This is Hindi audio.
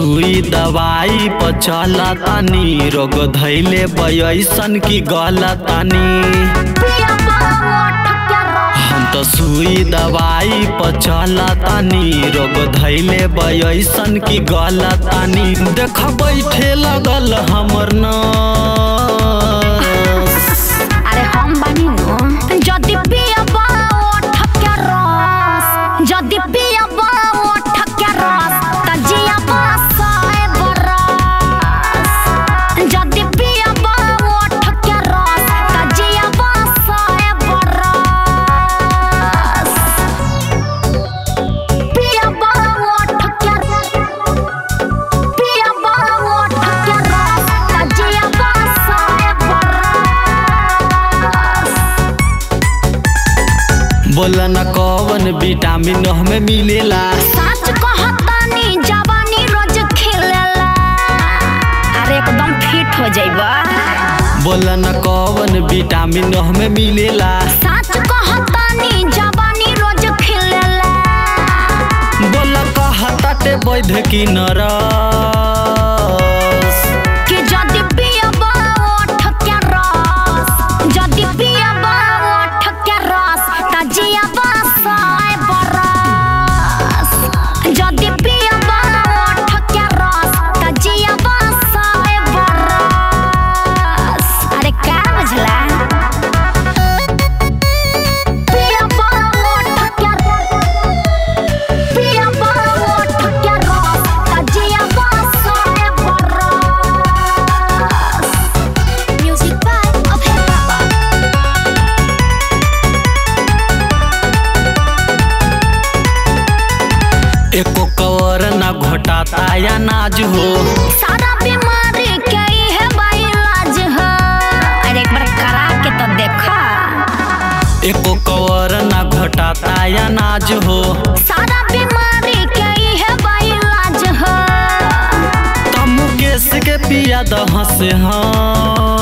सुई दवाई पर तानी रोग धैले बैसन की गला तानी पिया बाबा ठक्कर हम तो सुई दवाई पर तानी रोग धैले बैसन की गला तानी देख बैठे लगल हमर नस बोला न कौन विटामिन हमें मिलेला। सच कहतानी जवानी रोज खिलेला। अरे एकदम फिट हो जाइबा। बोला न कौन विटामिन हमें मिलेला। सच कहतानी जवानी रोज खिलेला। बोला कहताटे वैध की घोटाता या नाज हो। सारा बीमारी के है भाई इलाज है। अरे एक बार करा के तो देखा। एको कवर न घोटाता या नाज हो। सारा बीमारी के है भाई इलाज है। तमु केस के पिया दह से हाँ।